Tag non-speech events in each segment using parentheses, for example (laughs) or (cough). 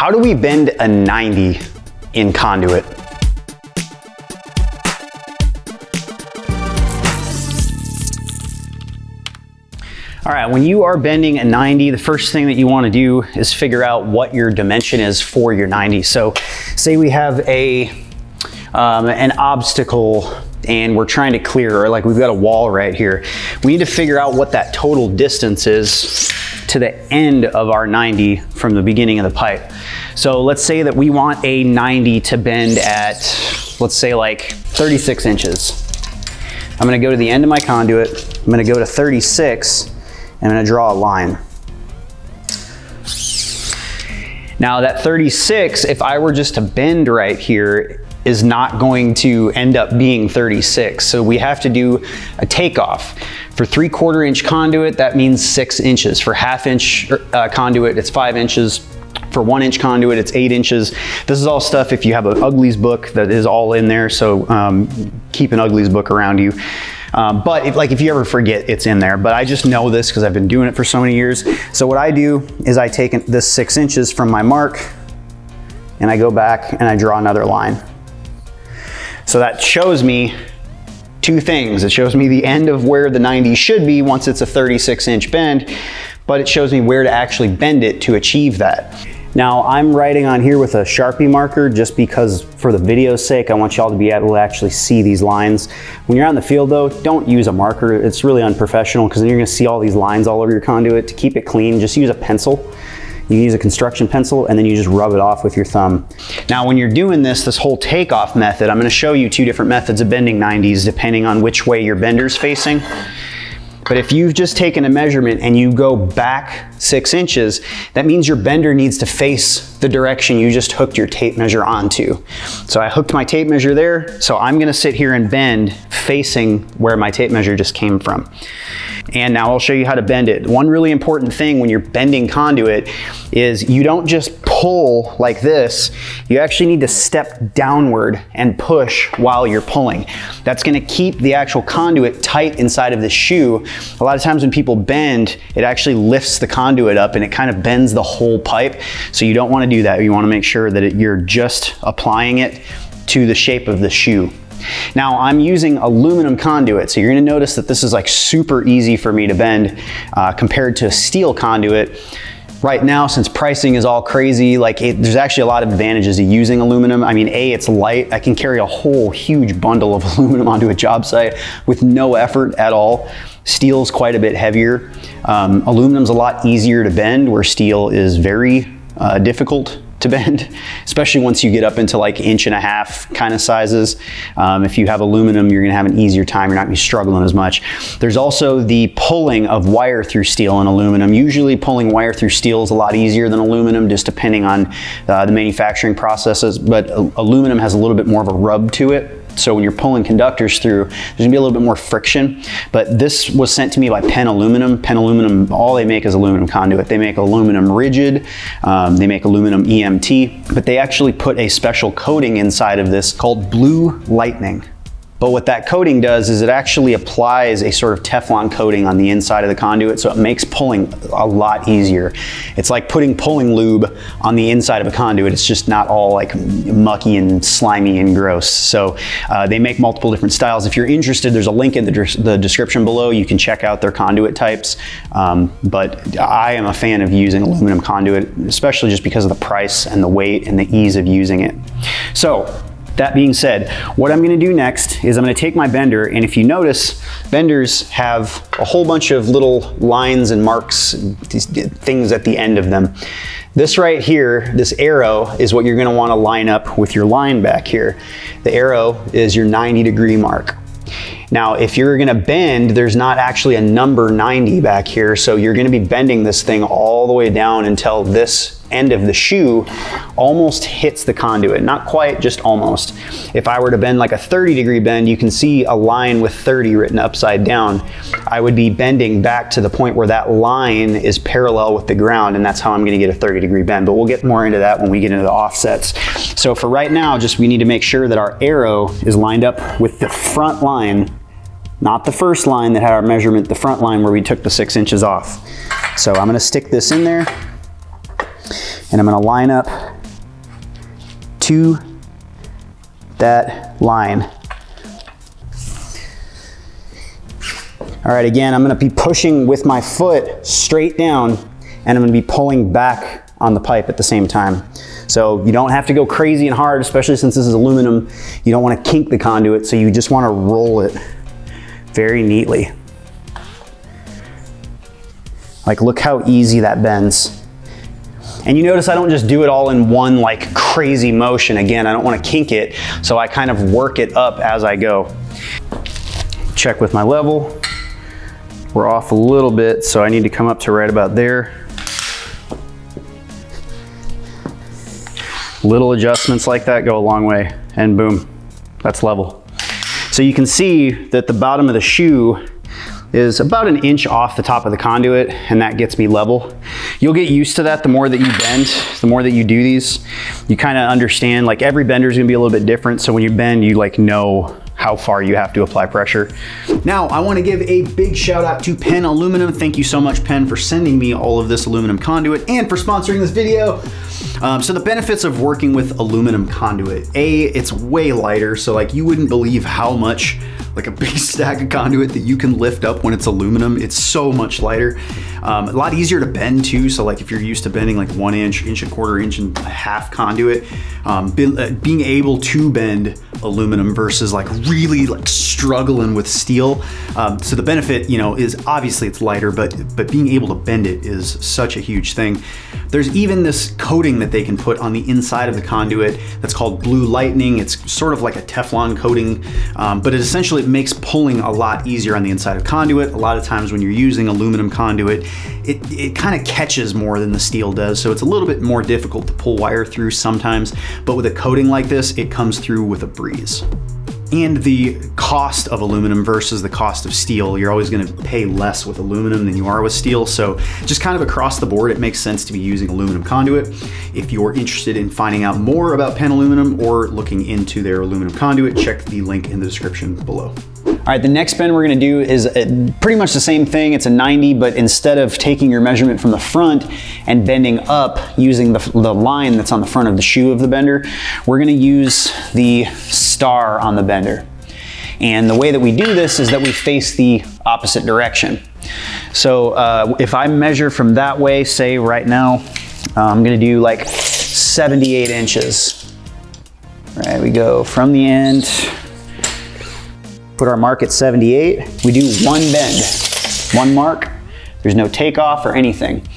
how do we bend a 90 in conduit? All right, when you are bending a 90, the first thing that you wanna do is figure out what your dimension is for your 90. So say we have a um, an obstacle and we're trying to clear, or like we've got a wall right here. We need to figure out what that total distance is to the end of our 90 from the beginning of the pipe. So let's say that we want a 90 to bend at, let's say like 36 inches. I'm gonna go to the end of my conduit, I'm gonna go to 36, I'm gonna draw a line. Now that 36, if I were just to bend right here, is not going to end up being 36. So we have to do a takeoff. For three quarter inch conduit, that means six inches. For half inch uh, conduit, it's five inches. For one inch conduit, it's eight inches. This is all stuff if you have an Ugly's book that is all in there. So um, keep an Ugly's book around you. Um, but if, like if you ever forget, it's in there. But I just know this because I've been doing it for so many years. So what I do is I take this six inches from my mark and I go back and I draw another line. So that shows me two things. It shows me the end of where the 90 should be once it's a 36 inch bend, but it shows me where to actually bend it to achieve that. Now I'm writing on here with a Sharpie marker just because for the video's sake, I want y'all to be able to actually see these lines. When you're in the field though, don't use a marker. It's really unprofessional because then you're gonna see all these lines all over your conduit. To keep it clean, just use a pencil. You use a construction pencil and then you just rub it off with your thumb. Now when you're doing this, this whole takeoff method, I'm gonna show you two different methods of bending 90s depending on which way your bender's facing. But if you've just taken a measurement and you go back six inches, that means your bender needs to face the direction you just hooked your tape measure onto. So I hooked my tape measure there, so I'm gonna sit here and bend facing where my tape measure just came from. And now I'll show you how to bend it. One really important thing when you're bending conduit is you don't just pull like this, you actually need to step downward and push while you're pulling. That's gonna keep the actual conduit tight inside of the shoe. A lot of times when people bend, it actually lifts the conduit up and it kind of bends the whole pipe. So you don't wanna do that. You wanna make sure that it, you're just applying it to the shape of the shoe. Now I'm using aluminum conduit, so you're gonna notice that this is like super easy for me to bend uh, compared to steel conduit. Right now, since pricing is all crazy, like it, there's actually a lot of advantages to using aluminum. I mean, A, it's light. I can carry a whole huge bundle of (laughs) aluminum onto a job site with no effort at all. Steel's quite a bit heavier. Um, aluminum's a lot easier to bend where steel is very uh, difficult to bend, especially once you get up into like inch and a half kind of sizes. Um, if you have aluminum, you're gonna have an easier time. You're not gonna be struggling as much. There's also the pulling of wire through steel and aluminum. Usually pulling wire through steel is a lot easier than aluminum, just depending on uh, the manufacturing processes, but uh, aluminum has a little bit more of a rub to it. So when you're pulling conductors through, there's gonna be a little bit more friction. But this was sent to me by Penn Aluminum. Penn Aluminum, all they make is aluminum conduit. They make aluminum rigid, um, they make aluminum EMT, but they actually put a special coating inside of this called Blue Lightning. But what that coating does is it actually applies a sort of Teflon coating on the inside of the conduit, so it makes pulling a lot easier. It's like putting pulling lube on the inside of a conduit. It's just not all like mucky and slimy and gross. So uh, they make multiple different styles. If you're interested, there's a link in the, the description below. You can check out their conduit types. Um, but I am a fan of using aluminum conduit, especially just because of the price and the weight and the ease of using it. So that being said, what I'm gonna do next is I'm gonna take my bender, and if you notice, benders have a whole bunch of little lines and marks, things at the end of them. This right here, this arrow, is what you're gonna wanna line up with your line back here. The arrow is your 90 degree mark. Now, if you're gonna bend, there's not actually a number 90 back here, so you're gonna be bending this thing all the way down until this end of the shoe almost hits the conduit. Not quite, just almost. If I were to bend like a 30 degree bend, you can see a line with 30 written upside down. I would be bending back to the point where that line is parallel with the ground, and that's how I'm gonna get a 30 degree bend. But we'll get more into that when we get into the offsets. So for right now, just we need to make sure that our arrow is lined up with the front line not the first line that had our measurement, the front line where we took the six inches off. So I'm gonna stick this in there And I'm gonna line up to that line. All right, again, I'm gonna be pushing with my foot straight down and I'm gonna be pulling back on the pipe at the same time. So you don't have to go crazy and hard, especially since this is aluminum. You don't wanna kink the conduit, so you just wanna roll it very neatly. Like look how easy that bends. And you notice I don't just do it all in one like crazy motion. Again, I don't wanna kink it, so I kind of work it up as I go. Check with my level. We're off a little bit, so I need to come up to right about there. Little adjustments like that go a long way, and boom, that's level. So you can see that the bottom of the shoe is about an inch off the top of the conduit and that gets me level. You'll get used to that the more that you bend, the more that you do these. You kind of understand like every bender is gonna be a little bit different. So when you bend, you like know how far you have to apply pressure. Now, I wanna give a big shout out to Penn Aluminum. Thank you so much, Penn, for sending me all of this aluminum conduit and for sponsoring this video. Um, so the benefits of working with aluminum conduit. A, it's way lighter, so like you wouldn't believe how much like a big (laughs) stack of conduit that you can lift up when it's aluminum. It's so much lighter. Um, a lot easier to bend too. So like if you're used to bending like one inch, inch and a quarter, inch and a half conduit, um, be, uh, being able to bend aluminum versus like really like struggling with steel. Um, so the benefit, you know, is obviously it's lighter, but but being able to bend it is such a huge thing. There's even this coating that they can put on the inside of the conduit that's called Blue Lightning. It's sort of like a Teflon coating, um, but it essentially makes pulling a lot easier on the inside of conduit. A lot of times when you're using aluminum conduit, it, it kind of catches more than the steel does. So it's a little bit more difficult to pull wire through sometimes, but with a coating like this, it comes through with a breeze and the cost of aluminum versus the cost of steel. You're always gonna pay less with aluminum than you are with steel. So just kind of across the board, it makes sense to be using aluminum conduit. If you're interested in finding out more about Penn Aluminum or looking into their aluminum conduit, check the link in the description below. All right, the next bend we're gonna do is pretty much the same thing. It's a 90, but instead of taking your measurement from the front and bending up using the, the line that's on the front of the shoe of the bender, we're gonna use the star on the bender. And the way that we do this is that we face the opposite direction. So uh, if I measure from that way, say right now, uh, I'm gonna do like 78 inches. All right, we go from the end put our mark at 78. We do one bend, one mark. There's no takeoff or anything.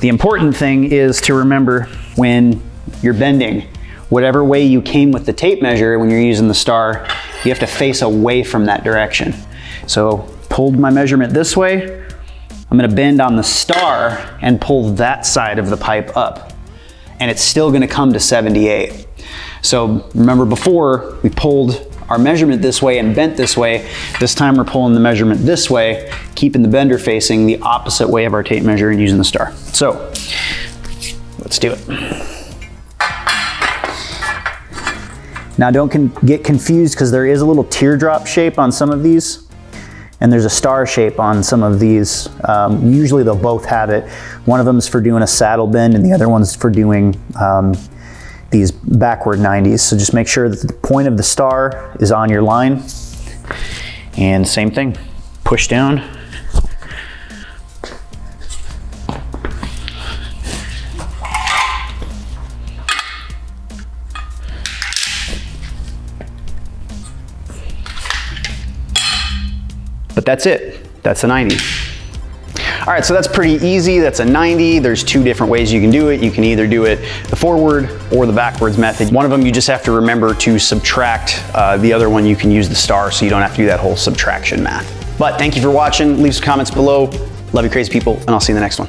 The important thing is to remember when you're bending, whatever way you came with the tape measure when you're using the star, you have to face away from that direction. So pulled my measurement this way, I'm gonna bend on the star and pull that side of the pipe up. And it's still gonna come to 78. So remember before, we pulled our measurement this way and bent this way. This time we're pulling the measurement this way, keeping the bender facing the opposite way of our tape measure and using the star. So let's do it. Now don't con get confused because there is a little teardrop shape on some of these and there's a star shape on some of these. Um, usually they'll both have it. One of them is for doing a saddle bend and the other one's for doing um, these backward 90s. So just make sure that the point of the star is on your line. And same thing, push down. But that's it, that's a 90. All right, so that's pretty easy. That's a 90. There's two different ways you can do it. You can either do it the forward or the backwards method. One of them you just have to remember to subtract. Uh, the other one you can use the star so you don't have to do that whole subtraction math. But thank you for watching. Leave some comments below. Love you crazy people, and I'll see you in the next one.